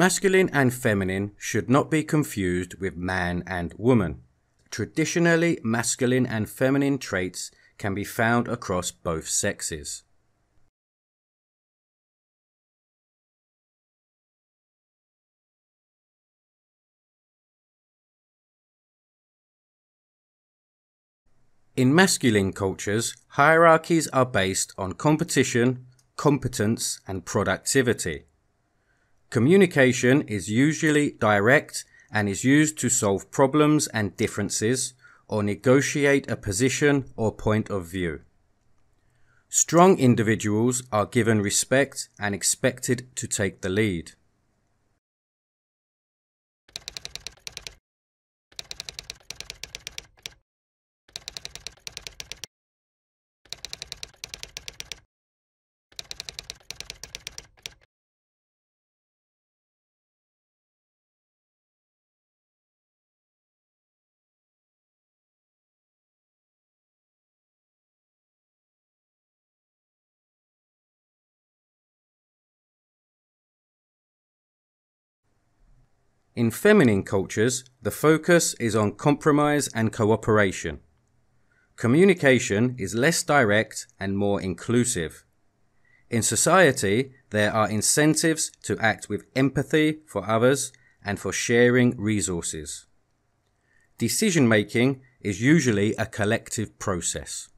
Masculine and feminine should not be confused with man and woman. Traditionally, masculine and feminine traits can be found across both sexes. In masculine cultures, hierarchies are based on competition, competence, and productivity. Communication is usually direct and is used to solve problems and differences or negotiate a position or point of view. Strong individuals are given respect and expected to take the lead. In feminine cultures, the focus is on compromise and cooperation. Communication is less direct and more inclusive. In society, there are incentives to act with empathy for others and for sharing resources. Decision making is usually a collective process.